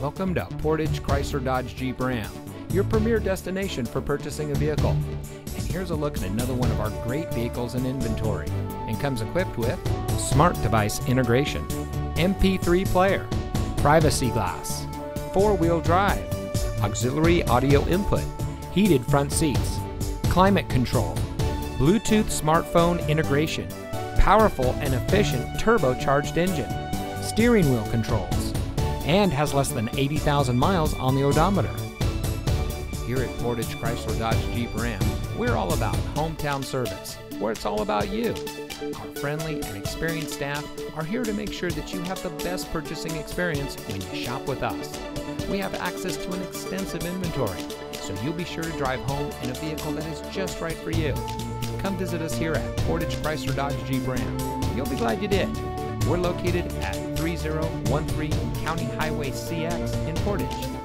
Welcome to Portage Chrysler Dodge Jeep Ram, your premier destination for purchasing a vehicle. And here's a look at another one of our great vehicles in inventory and comes equipped with smart device integration, MP3 player, privacy glass, four-wheel drive, auxiliary audio input, heated front seats, climate control, Bluetooth smartphone integration, powerful and efficient turbocharged engine, steering wheel controls, and has less than 80,000 miles on the odometer. Here at Portage Chrysler Dodge Jeep Ram, we're all about hometown service, where it's all about you. Our friendly and experienced staff are here to make sure that you have the best purchasing experience when you shop with us. We have access to an extensive inventory, so you'll be sure to drive home in a vehicle that is just right for you. Come visit us here at Portage Chrysler Dodge Jeep Ram. You'll be glad you did. We're located at 3013 County Highway CX in Portage.